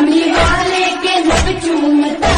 کملی چومتا